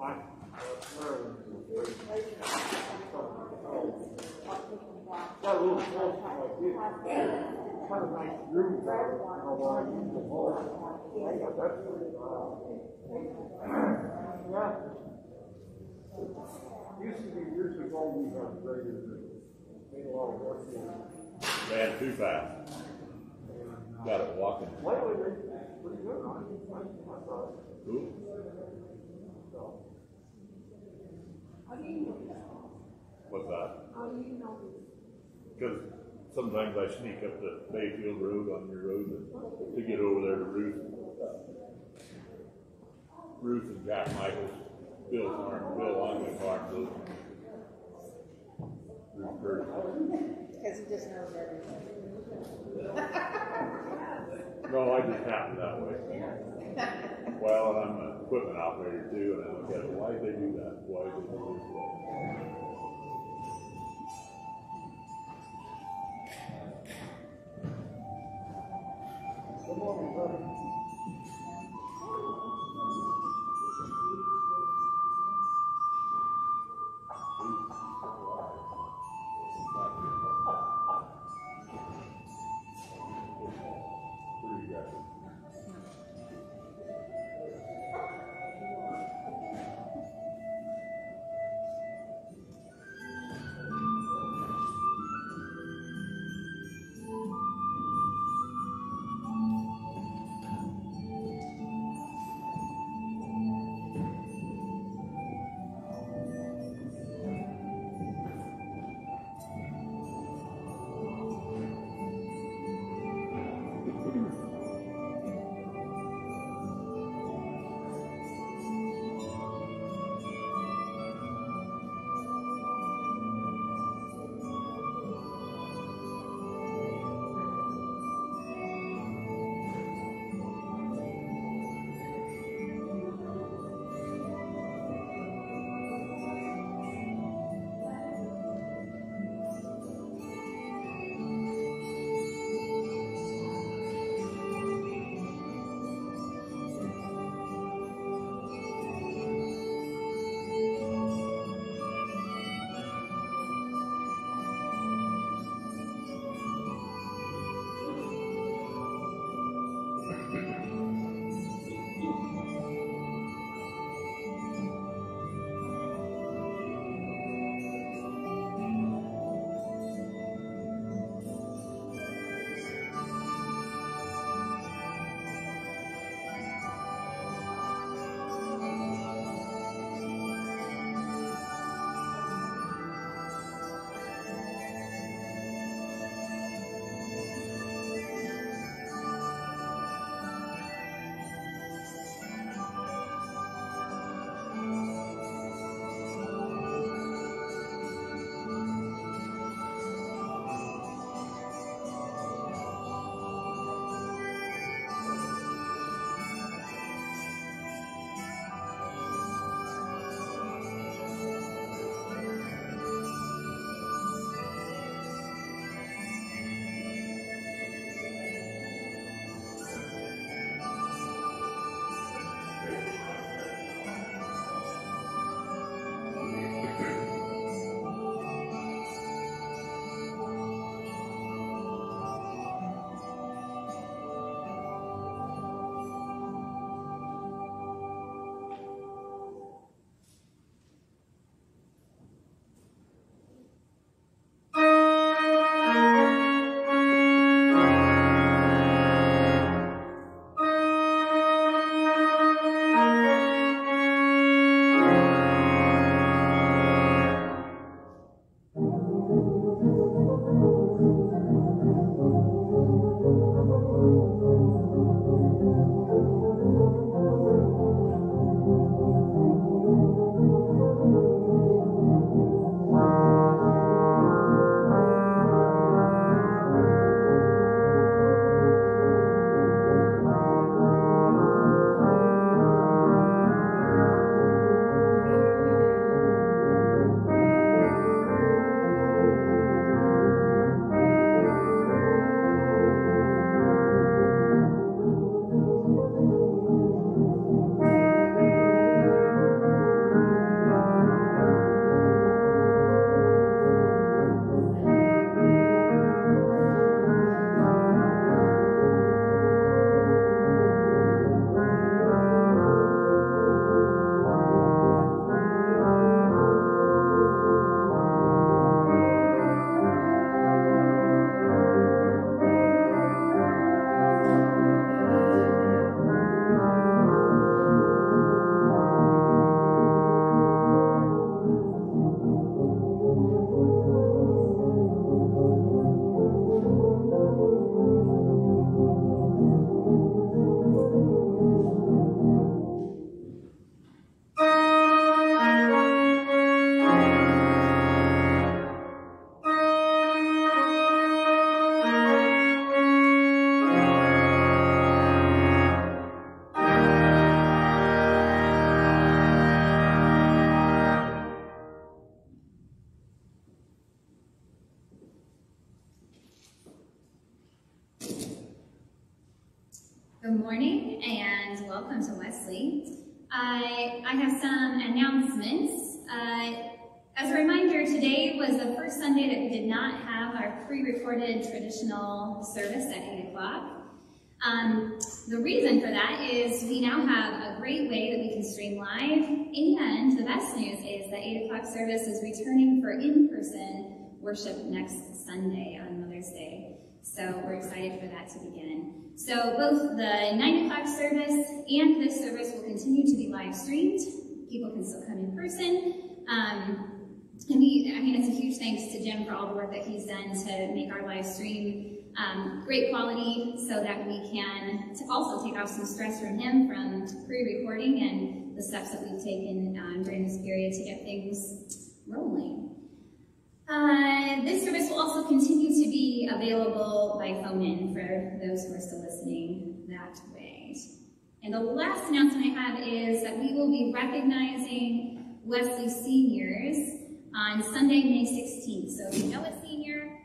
Yeah, that's pretty, Yeah. Used to be years ago, we had graders that made a lot of work. Ran too fast. Got it walking. Lately, pretty good, I think, I, I thought, Who? so. What's that? Because sometimes I sneak up the Bayfield Road on your road to get over there to Ruth. Ruth and Jack Michaels, Bill farm, Bill Longley farm, those. Ruth Curtis. Because he just knows everything. No, I just happened that way. Well, and I'm an equipment operator too, and I look at it, why did they do that? Why did they do morning and welcome to Wesley. I, I have some announcements. Uh, as a reminder, today was the first Sunday that we did not have our pre-recorded traditional service at 8 o'clock. Um, the reason for that is we now have a great way that we can stream live, and the best news is that 8 o'clock service is returning for in-person worship next Sunday on Mother's Day. So we're excited for that to begin. So both the 9 o'clock service and this service will continue to be live streamed. People can still come in person. Um, and we, I mean, it's a huge thanks to Jim for all the work that he's done to make our live stream um, great quality so that we can also take off some stress from him from pre-recording and the steps that we've taken um, during this period to get things rolling. Uh, this service will also continue to be available by phone-in for those who are still listening that way. And the last announcement I have is that we will be recognizing Wesley seniors on Sunday, May 16th. So if you know a senior,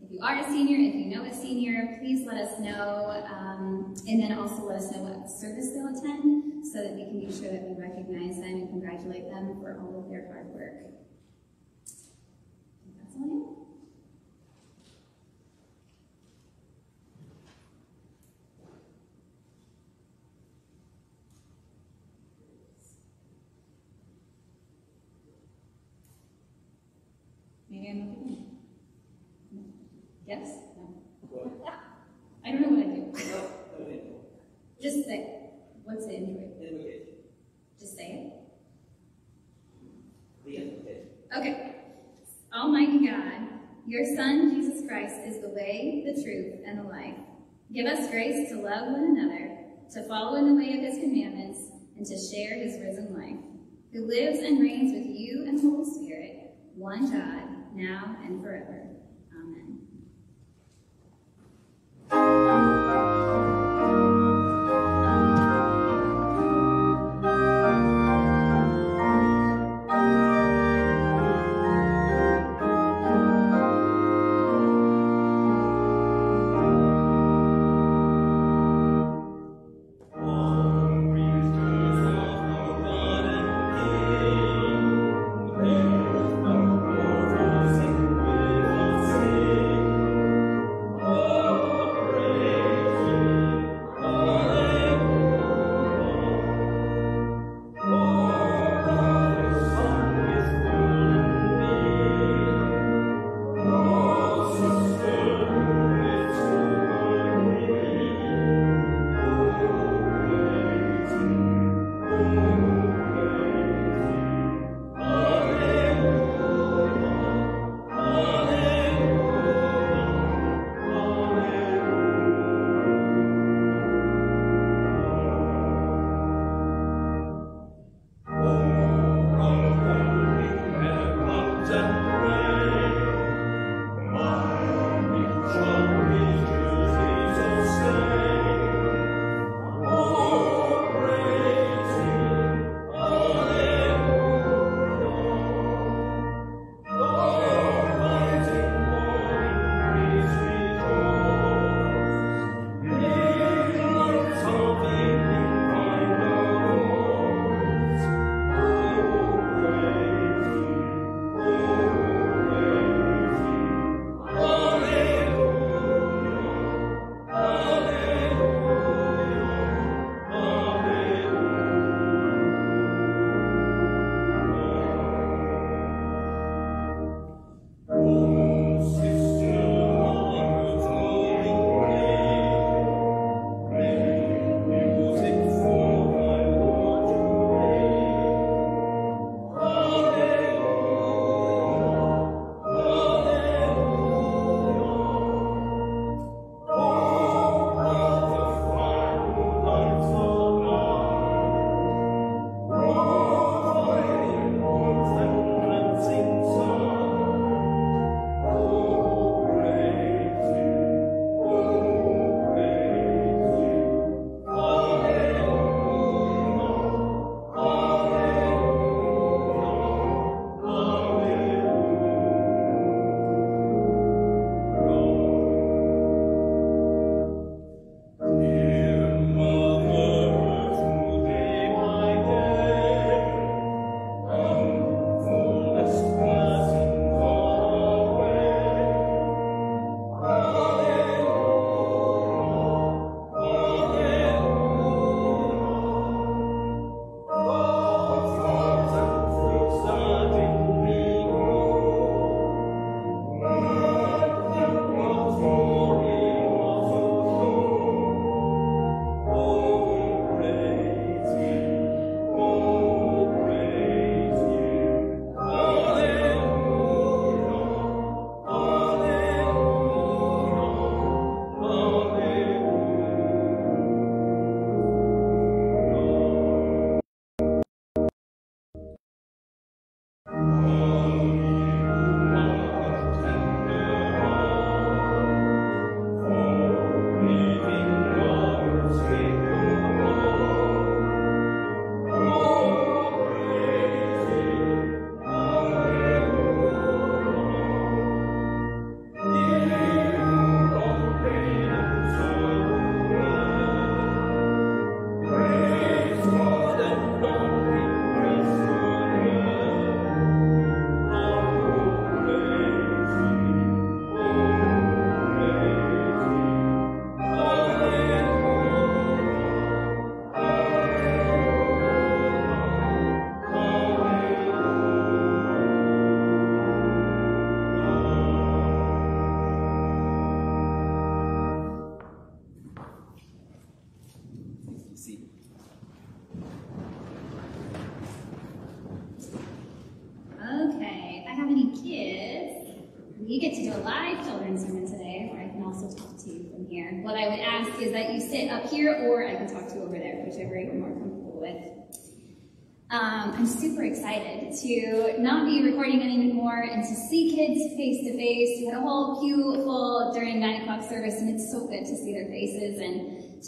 if you are a senior, if you know a senior, please let us know, um, and then also let us know what service they'll attend so that we can be sure that we recognize them and congratulate them for all of their hard work. That's all I have. Maybe I'm not beginning. Yes? No. I don't know what I do. Just say, what's the intro? Invocation. Just say it. The invocation. Okay. Almighty God, your Son, Jesus Christ, is the truth, and the life. Give us grace to love one another, to follow in the way of his commandments, and to share his risen life, who lives and reigns with you and the Holy Spirit, one God, now and forever.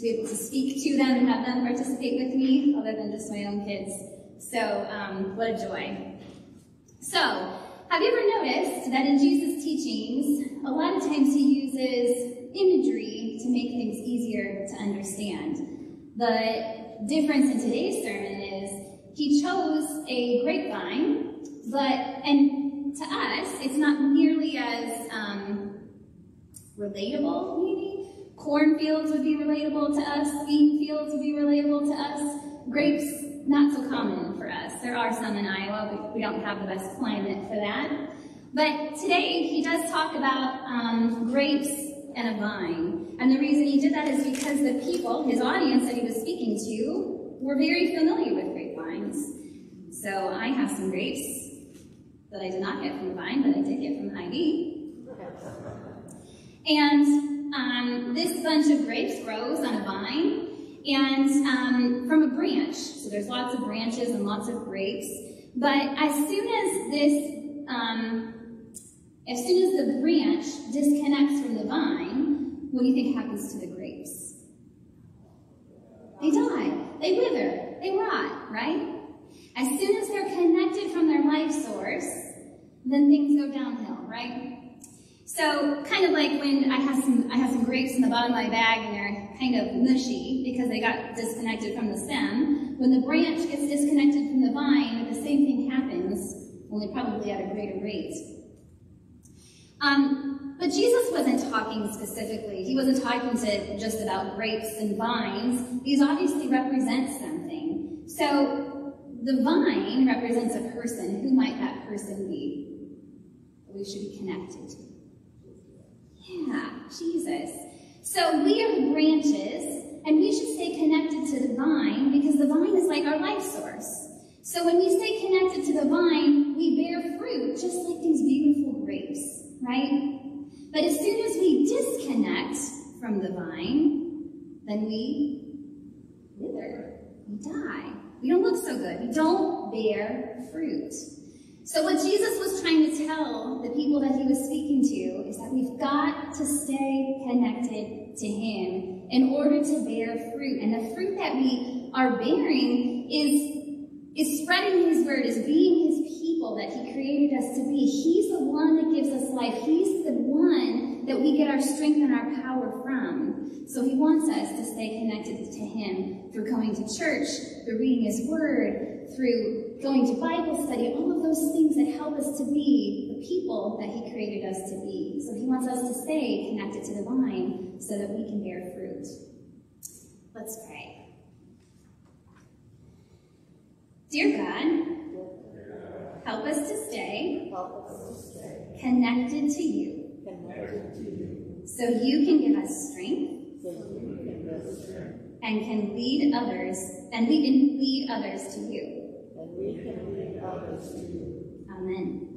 To be able to speak to them and have them participate with me, other than just my own kids. So, um, what a joy. So, have you ever noticed that in Jesus' teachings, a lot of times he uses imagery to make things easier to understand? The difference in today's sermon is he chose a grapevine, but, and to us, it's not nearly as um, relatable, maybe. Cornfields would be relatable to us, wheat fields would be relatable to us. Grapes, not so common for us. There are some in Iowa, but we don't have the best climate for that. But today, he does talk about um, grapes and a vine. And the reason he did that is because the people, his audience that he was speaking to, were very familiar with grapevines. So I have some grapes that I did not get from the vine, but I did get from the Hy-Vee. And um, this bunch of grapes grows on a vine and um, from a branch. So there's lots of branches and lots of grapes. But as soon as this, um, as soon as the branch disconnects from the vine, what do you think happens to the grapes? They die. They wither. They rot, right? As soon as they're connected from their life source, then things go downhill, right? So kind of like when I have some I have some grapes in the bottom of my bag and they're kind of mushy because they got disconnected from the stem. When the branch gets disconnected from the vine, the same thing happens, only probably at a greater rate. Um, but Jesus wasn't talking specifically. He wasn't talking to just about grapes and vines. These obviously represent something. So the vine represents a person. Who might that person be? We should be connected to. Yeah, Jesus. So we are the branches, and we should stay connected to the vine because the vine is like our life source. So when we stay connected to the vine, we bear fruit just like these beautiful grapes, right? But as soon as we disconnect from the vine, then we wither, we die. We don't look so good. We don't bear fruit. So what Jesus was trying to tell the people that he was speaking to is that we've got to stay connected to him in order to bear fruit. And the fruit that we are bearing is, is spreading his word, is being his people that he created us to be. He's the one that gives us life. He's the one that we get our strength and our power from. So he wants us to stay connected to him through coming to church, through reading his word, through going to Bible study, all of those things that help us to be the people that he created us to be. So he wants us to stay connected to the vine so that we can bear fruit. Let's pray. Dear God, help us to stay connected to you so you can give us strength and can lead others and we can lead others to you. Amen.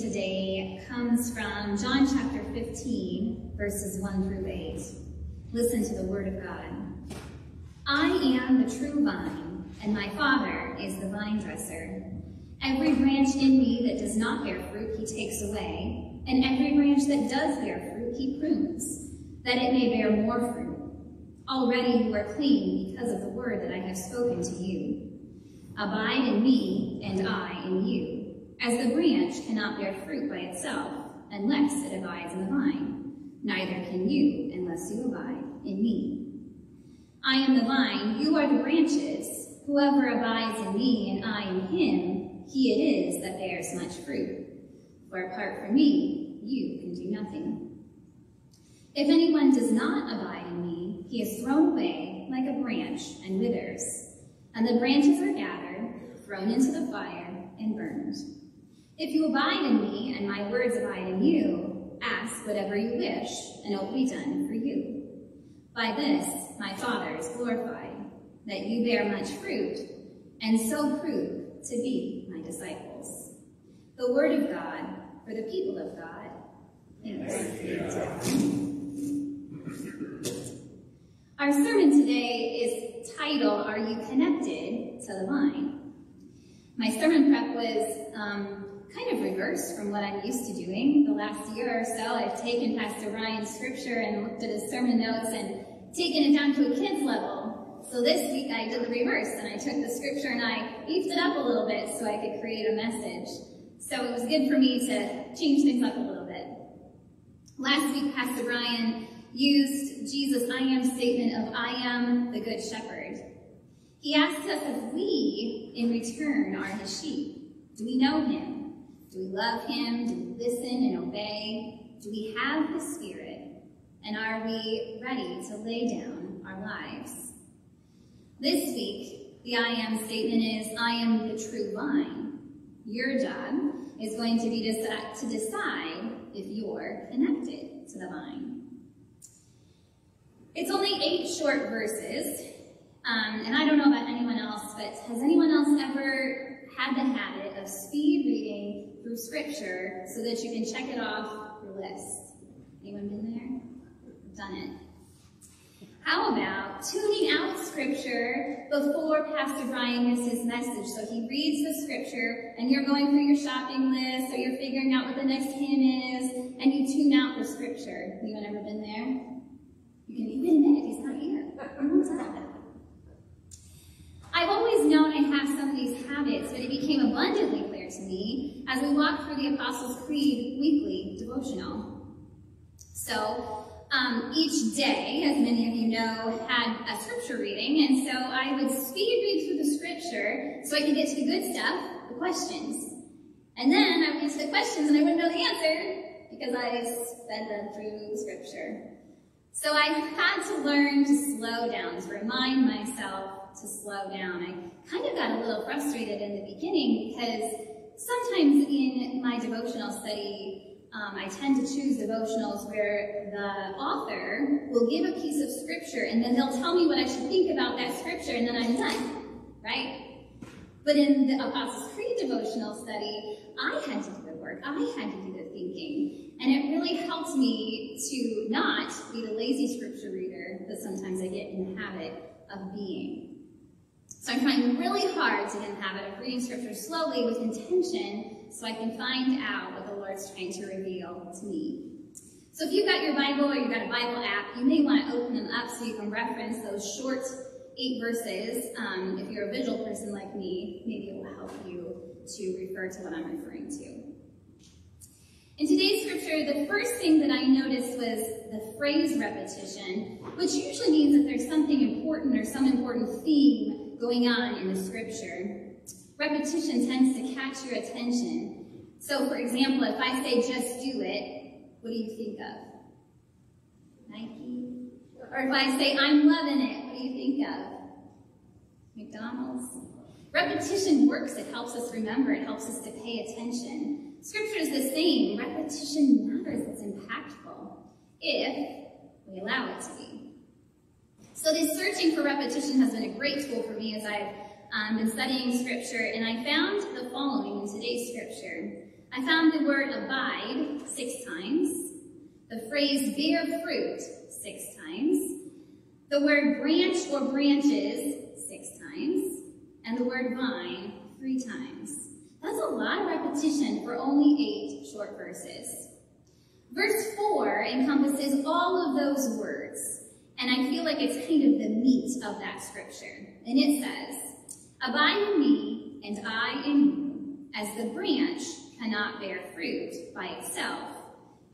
Today comes from John chapter 15, verses 1 through 8. Listen to the word of God. I am the true vine, and my Father is the vine dresser. Every branch in me that does not bear fruit, he takes away, and every branch that does bear fruit, he prunes, that it may bear more fruit. Already you are clean because of the word that I have spoken to you. Abide in me, and I in you. As the branch cannot bear fruit by itself, unless it abides in the vine, neither can you unless you abide in me. I am the vine, you are the branches. Whoever abides in me and I in him, he it is that bears much fruit. For apart from me, you can do nothing. If anyone does not abide in me, he is thrown away like a branch and withers. And the branches are gathered, thrown into the fire, and burned. If you abide in me, and my words abide in you, ask whatever you wish, and it will be done for you. By this my Father is glorified, that you bear much fruit, and so prove to be my disciples. The word of God for the people of God. Our sermon today is titled, Are You Connected to the Vine? My sermon prep was um, kind of reversed from what I'm used to doing. The last year or so, I've taken Pastor Brian's scripture and looked at his sermon notes and taken it down to a kid's level. So this week I did the reverse and I took the scripture and I beefed it up a little bit so I could create a message. So it was good for me to change things up a little bit. Last week, Pastor Ryan used Jesus' I am statement of I am the good shepherd. He asks us if we, in return, are his sheep. Do we know him? Do we love him? Do we listen and obey? Do we have his spirit? And are we ready to lay down our lives? This week, the I am statement is, I am the true vine. Your job is going to be to decide if you're connected to the vine. It's only eight short verses, um, and I don't know about anyone else, but has anyone else ever had the habit of speed reading through scripture so that you can check it off your list. Anyone been there? Done it. How about tuning out scripture before Pastor Brian gives his message? So he reads the scripture and you're going through your shopping list or you're figuring out what the next hymn is and you tune out the scripture. Anyone ever been there? You can even admit he's not here. I've always known I have some of these habits, but it became abundantly clear to me as we walked through the Apostles' Creed weekly devotional. So, um, each day, as many of you know, had a scripture reading, and so I would speed read through the scripture so I could get to the good stuff, the questions. And then I would get to the questions and I wouldn't know the answer because I sped them through the scripture. So I had to learn to slow down, to remind myself to slow down. I kind of got a little frustrated in the beginning because sometimes in my devotional study, um, I tend to choose devotionals where the author will give a piece of scripture and then they'll tell me what I should think about that scripture and then I'm done, right? But in the Apostles' Creed devotional study, I had to do the work. I had to do the thinking. And it really helped me to not be the lazy scripture reader that sometimes I get in the habit of being. So I'm trying really hard to get in the habit of reading scripture slowly with intention so I can find out what the Lord's trying to reveal to me. So if you've got your Bible or you've got a Bible app, you may want to open them up so you can reference those short eight verses. Um, if you're a visual person like me, maybe it will help you to refer to what I'm referring to. In today's scripture, the first thing that I noticed was the phrase repetition, which usually means that there's something important or some important theme going on in the scripture. Repetition tends to catch your attention. So for example, if I say just do it, what do you think of? Nike? Or if I say I'm loving it, what do you think of? McDonald's? Repetition works, it helps us remember, it helps us to pay attention. Scripture is the same. Repetition matters, it's impactful, if we allow it to be. So this searching for repetition has been a great tool for me as I've um, been studying scripture, and I found the following in today's scripture. I found the word abide six times, the phrase bear fruit six times, the word branch or branches six times, and the word vine three times. That's a lot of repetition for only eight short verses. Verse 4 encompasses all of those words, and I feel like it's kind of the meat of that scripture. And it says, Abide in me, and I in you, as the branch cannot bear fruit by itself,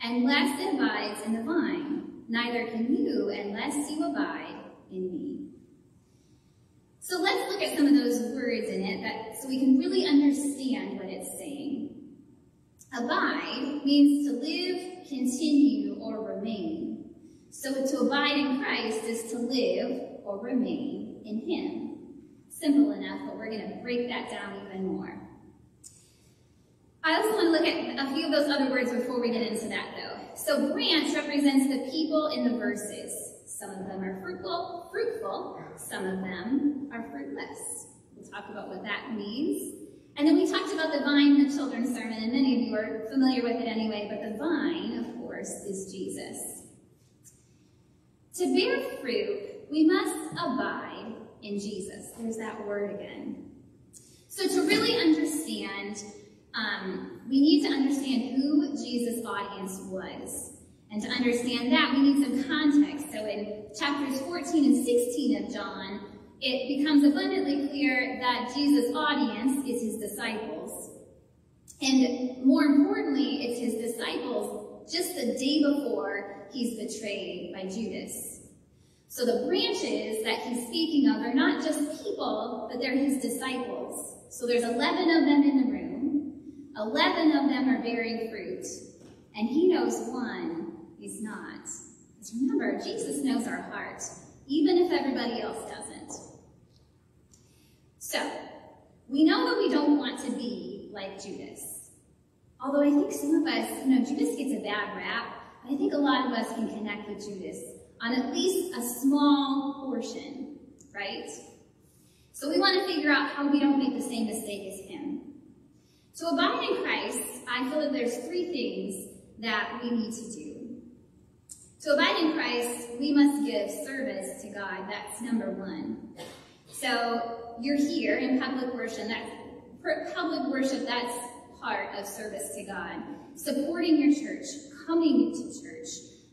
unless it abides in the vine. Neither can you unless you abide in me. So let's look at some of those words in it that, so we can really understand what it's saying. Abide means to live, continue, or remain. So to abide in Christ is to live or remain in Him. Simple enough, but we're going to break that down even more. I also want to look at a few of those other words before we get into that, though. So branch represents the people in the verses. Some of them are fruitful, fruitful. Some of them are fruitless. We'll talk about what that means. And then we talked about the vine in the children's sermon, and many of you are familiar with it anyway, but the vine, of course, is Jesus. To bear fruit, we must abide in Jesus. There's that word again. So to really understand, um, we need to understand who Jesus' audience was. And to understand that, we need some context. So in chapters 14 and 16 of John, it becomes abundantly clear that Jesus' audience is his disciples. And more importantly, it's his disciples just the day before he's betrayed by Judas. So the branches that he's speaking of are not just people, but they're his disciples. So there's 11 of them in the room. 11 of them are bearing fruit. And he knows one is not. Because remember, Jesus knows our heart, even if everybody else doesn't. So, we know that we don't want to be like Judas. Although I think some of us, you know, Judas gets a bad rap, I think a lot of us can connect with Judas on at least a small portion, right? So we want to figure out how we don't make the same mistake as him. To abide in Christ, I feel that there's three things that we need to do. To abide in Christ, we must give service to God. That's number one. So you're here in public worship. That's public worship. That's part of service to God. Supporting your church, coming to church,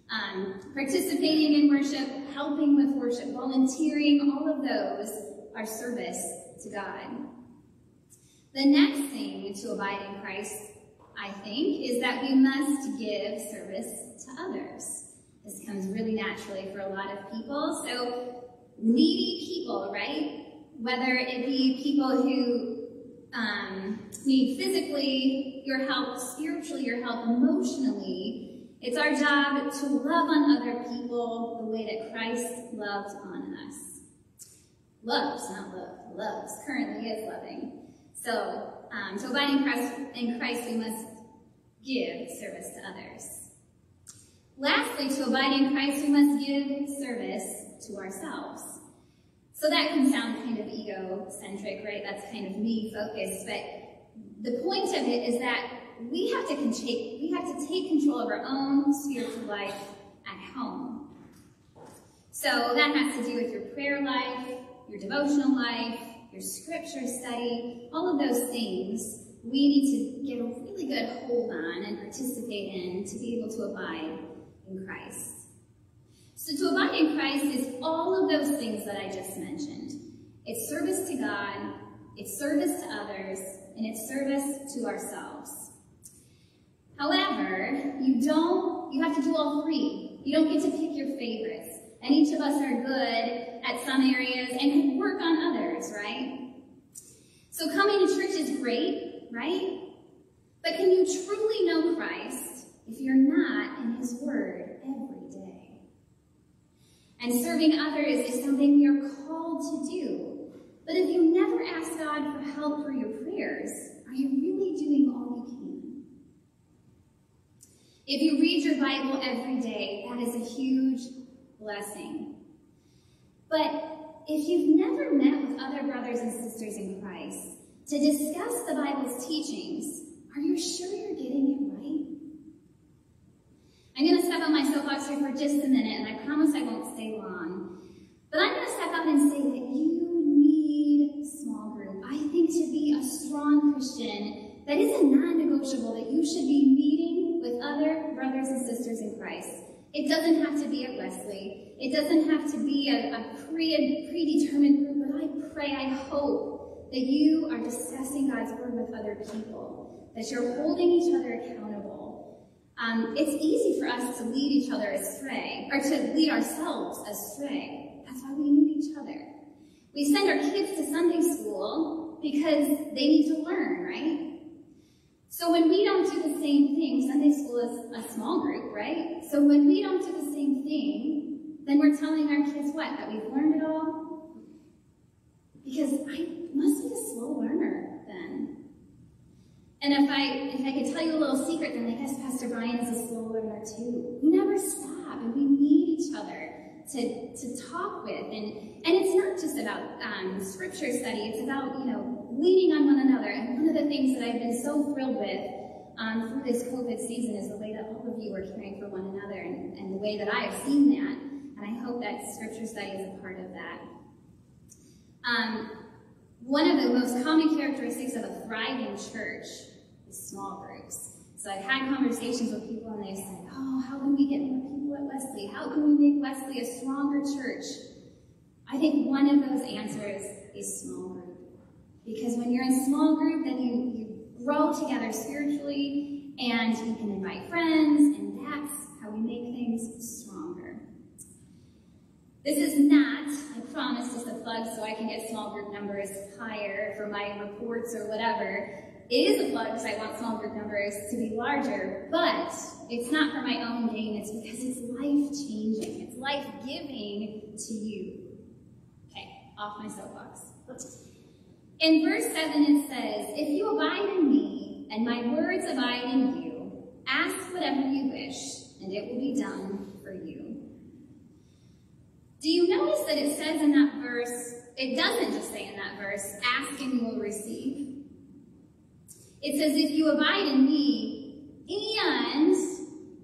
um, participating in worship, helping with worship, volunteering. All of those are service to God. The next thing to abide in Christ, I think, is that we must give service to others. This comes really naturally for a lot of people. So needy people, right? Whether it be people who um, need physically your help, spiritually your help, emotionally, it's our job to love on other people the way that Christ loved on us. Loves, not love, loves, currently is loving. So, um, to abide in Christ, in Christ, we must give service to others. Lastly, to abide in Christ, we must give service to ourselves. So that can sound kind of egocentric, right? That's kind of me focused, but the point of it is that we have to take we have to take control of our own spiritual life at home. So that has to do with your prayer life, your devotional life, your scripture study, all of those things we need to get a really good hold on and participate in to be able to abide in Christ. So to abide in Christ is all of those things that I just mentioned. It's service to God, it's service to others, and it's service to ourselves. However, you don't, you have to do all three. You don't get to pick your favorites. And each of us are good at some areas and can work on others, right? So coming to church is great, right? But can you truly know Christ if you're not in his word every day. And serving others is something we are called to do. But if you never ask God for help for your prayers, are you really doing all? If you read your Bible every day, that is a huge blessing. But if you've never met with other brothers and sisters in Christ to discuss the Bible's teachings, Are you sure you're getting it right? I'm going to step on my soapbox here for just a minute, and I promise I won't stay long. But I'm going to step up and say that you need small group. I think to be a strong Christian, that is a non-negotiable that you should be meeting with other brothers and sisters in Christ. It doesn't have to be at Wesley. It doesn't have to be a, a pre, predetermined group, but I pray, I hope that you are discussing God's word with other people, that you're holding each other accountable. Um, it's easy for us to lead each other astray, or to lead ourselves astray. That's why we need each other. We send our kids to Sunday school because they need to learn, right? So when we don't do the same thing, Sunday school is a small group, right? So when we don't do the same thing, then we're telling our kids what? That we've learned it all? Because I must be a slow learner then. And if I if I could tell you a little secret, then I guess Pastor Brian is a slow learner too. We never stop and we need each other to, to talk with. And, and it's not just about um, scripture study, it's about, you know, leaning on one another. And one of the things that I've been so thrilled with um, through this COVID season is the way that all of you are caring for one another and, and the way that I have seen that. And I hope that scripture study is a part of that. Um, one of the most common characteristics of a thriving church is small groups. So I've had conversations with people and they've said, oh, how can we get more people at Wesley? How can we make Wesley a stronger church? I think one of those answers is small. Because when you're in a small group, then you, you grow together spiritually and you can invite friends and that's how we make things stronger. This is not, I promise, just a plug so I can get small group numbers higher for my reports or whatever. It is a plug because I want small group numbers to be larger, but it's not for my own gain. It's because it's life-changing. It's life-giving to you. Okay, off my soapbox. In verse 7 it says, If you abide in me, and my words abide in you, ask whatever you wish, and it will be done for you. Do you notice that it says in that verse, it doesn't just say in that verse, ask and you will receive. It says, if you abide in me, and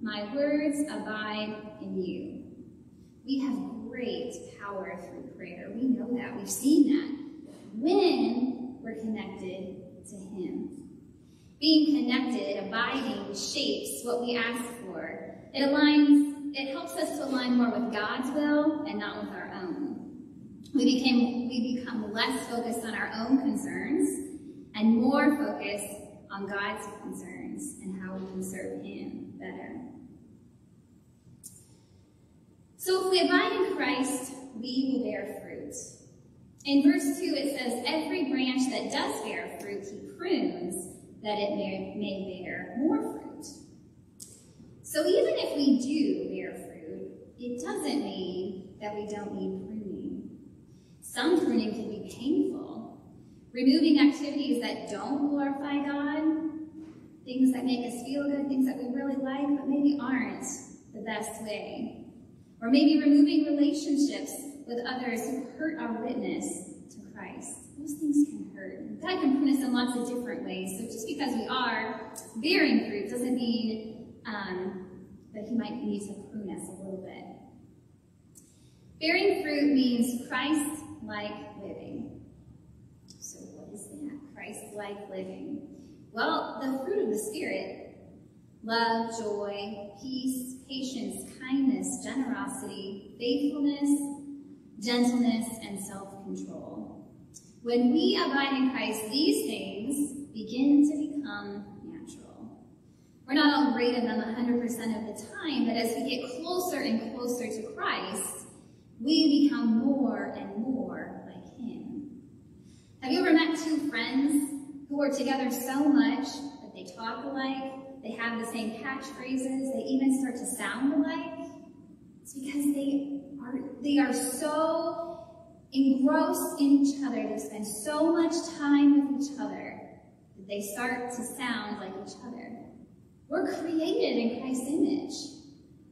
my words abide in you. We have great power through prayer. We know that. We've seen that. When we're connected to him. Being connected, abiding, shapes what we ask for. It aligns, it helps us to align more with God's will and not with our own. We became we become less focused on our own concerns and more focused on God's concerns and how we can serve Him better. So if we abide in Christ, we will bear fruit. In verse 2, it says, Every branch that does bear fruit, he prunes, that it may, may bear more fruit. So even if we do bear fruit, it doesn't mean that we don't need pruning. Some pruning can be painful. Removing activities that don't glorify God, things that make us feel good, things that we really like, but maybe aren't the best way. Or maybe removing relationships with others who hurt our witness to Christ. Those things can hurt. God can prune us in lots of different ways. So just because we are bearing fruit doesn't mean um, that he might need to prune us a little bit. Bearing fruit means Christ-like living. So what is that? Christ-like living. Well, the fruit of the Spirit, love, joy, peace, patience, kindness, generosity, faithfulness, gentleness, and self-control. When we abide in Christ, these things begin to become natural. We're not all great at them 100% of the time, but as we get closer and closer to Christ, we become more and more like Him. Have you ever met two friends who are together so much that they talk alike, they have the same catchphrases, they even start to sound alike? It's because they are, they are so engrossed in each other, they spend so much time with each other, that they start to sound like each other. We're created in Christ's image.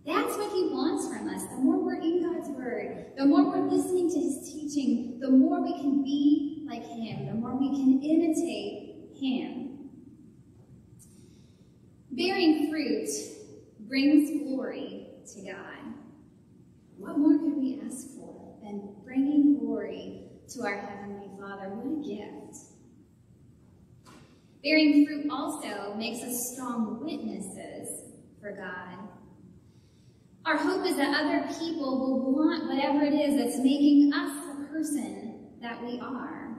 That's what he wants from us. The more we're in God's word, the more we're listening to his teaching, the more we can be like him, the more we can imitate him. Bearing fruit brings glory to God. What more could we ask for than bringing glory to our Heavenly Father? What a gift. Bearing fruit also makes us strong witnesses for God. Our hope is that other people will want whatever it is that's making us the person that we are.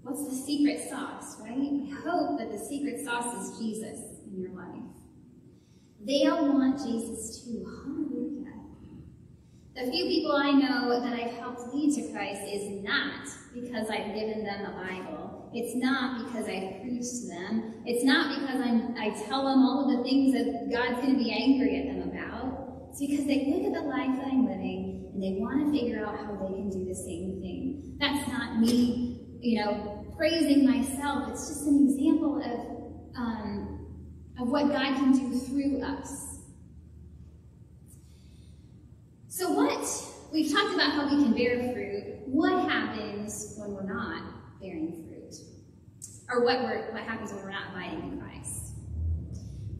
What's the secret sauce, right? I hope that the secret sauce is Jesus in your life. They'll want Jesus too. The few people I know that I've helped lead to Christ is not because I've given them a Bible. It's not because I've preached to them. It's not because I'm, I tell them all of the things that God's going to be angry at them about. It's because they look at the life that I'm living and they want to figure out how they can do the same thing. That's not me, you know, praising myself. It's just an example of, um, of what God can do through us. So what, we've talked about how we can bear fruit. What happens when we're not bearing fruit? Or what, we're, what happens when we're not abiding in Christ?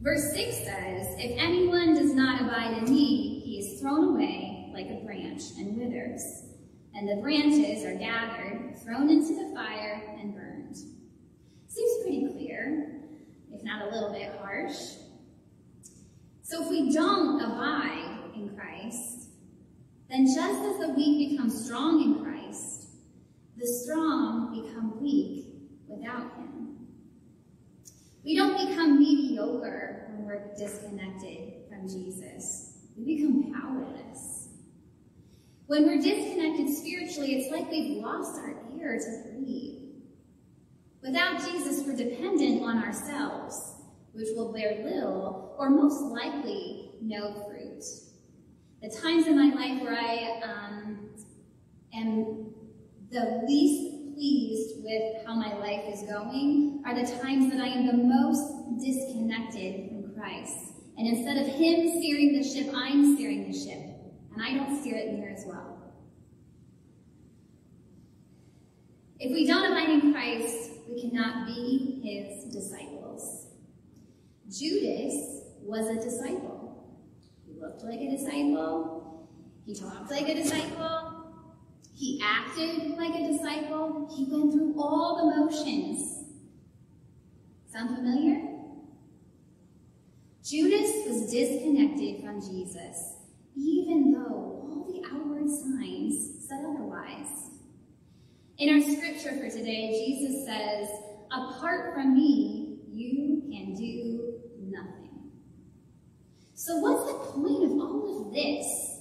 Verse 6 says, If anyone does not abide in me, he is thrown away like a branch and withers. And the branches are gathered, thrown into the fire, and burned. Seems pretty clear, if not a little bit harsh. So if we don't abide in Christ, then just as the weak become strong in Christ, the strong become weak without him. We don't become mediocre when we're disconnected from Jesus. We become powerless. When we're disconnected spiritually, it's like we've lost our air to breathe. Without Jesus, we're dependent on ourselves, which will bear little or most likely no fruit. The times in my life where I um, am the least pleased with how my life is going are the times that I am the most disconnected from Christ. And instead of Him steering the ship, I'm steering the ship. And I don't steer it near as well. If we don't abide in Christ, we cannot be His disciples. Judas was a disciple looked like a disciple. He talked like a disciple. He acted like a disciple. He went through all the motions. Sound familiar? Judas was disconnected from Jesus, even though all the outward signs said otherwise. In our scripture for today, Jesus says, Apart from me, you can do nothing. So what's the point of all of this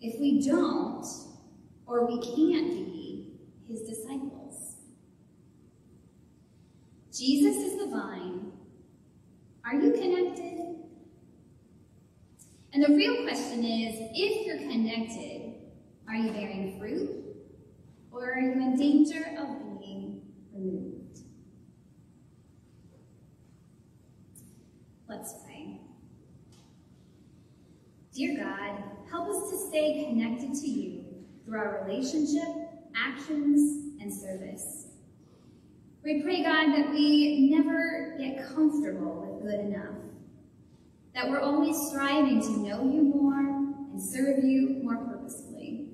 if don't or we can't be his disciples? Jesus is the vine. Are you connected? And the real question is, if you're connected, are you bearing fruit? Or are you in danger of being removed? Let's pray. Dear God, help us to stay connected to you through our relationship, actions, and service. We pray, God, that we never get comfortable with good enough, that we're always striving to know you more and serve you more purposefully.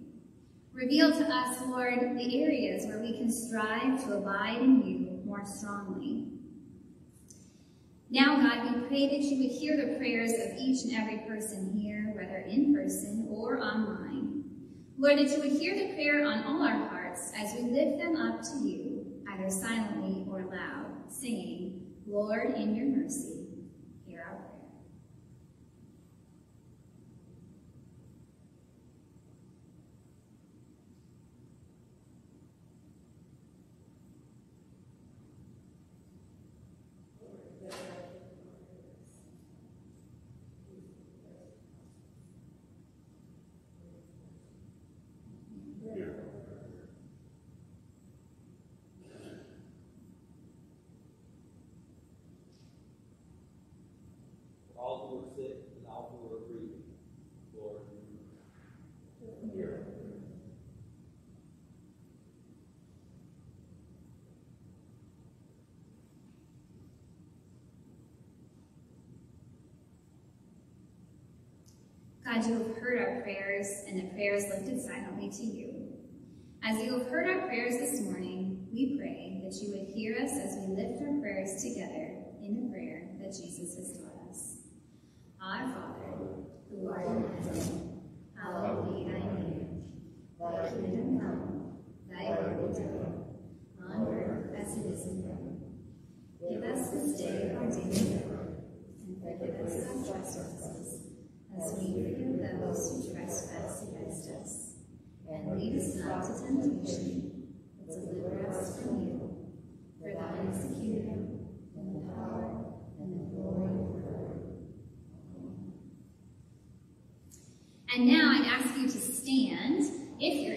Reveal to us, Lord, the areas where we can strive to abide in you more strongly. Now, God, we pray that you would hear the prayers of each and every person here, in person or online. Lord, that you would hear the prayer on all our hearts as we lift them up to you, either silently or loud, singing, Lord, in your mercy, sit and all who are. Lord, hear. God, you have heard our prayers and the prayers lifted silently to you. As you have heard our prayers this morning, we pray that you would hear us as we lift our prayers together in the prayer that Jesus has taught. Our Father, who art in heaven, hallowed be thy name. Thy kingdom come, thy will be done, on earth as it is in heaven. Give us this day our daily bread, and forgive us our trespasses, as we forgive those who trespass against us. And lead us not to temptation, but deliver us from evil. For thine is the kingdom, and the power, and the glory forever. And now I ask you to stand, if you're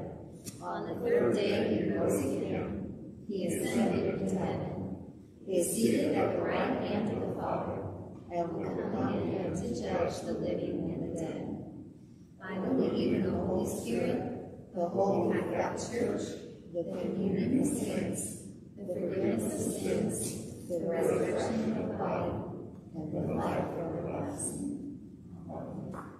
On the third day he rose again. He ascended into heaven. He is seated at the right hand of the Father, and will come again to judge the living and the dead. I believe in the Holy Spirit, the Holy Catholic Church, the communion of saints, the forgiveness of sins, the resurrection of the body, and the life everlasting. Amen.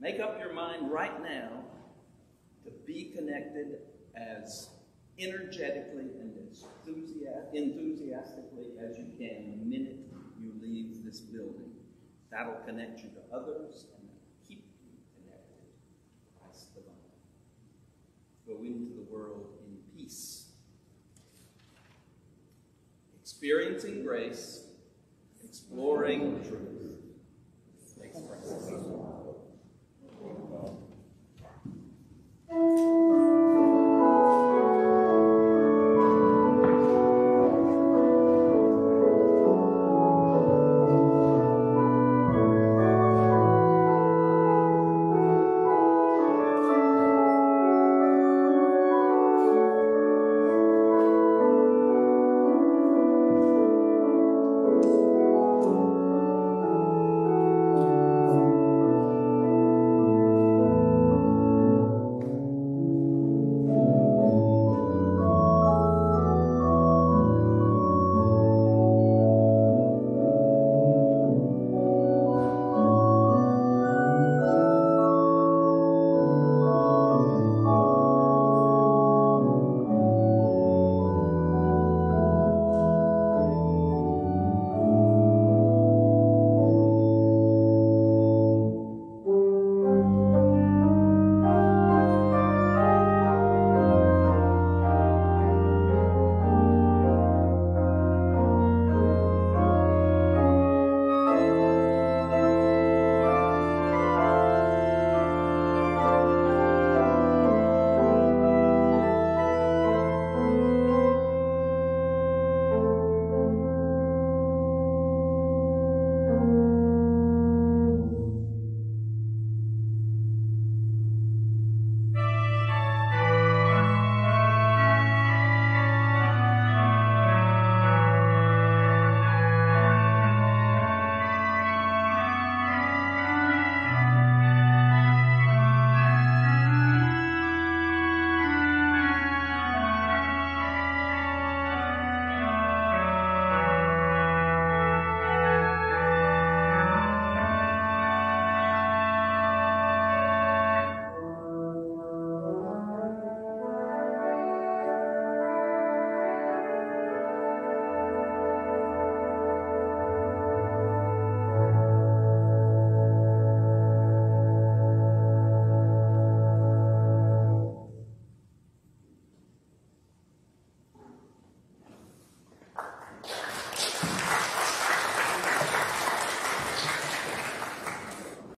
Make up your mind right now to be connected as energetically and as enthusiastically as you can the minute you leave this building. That'll connect you to others and keep you connected. That's the Bible. Go into the world in peace. Experiencing grace, exploring truth. Ooh.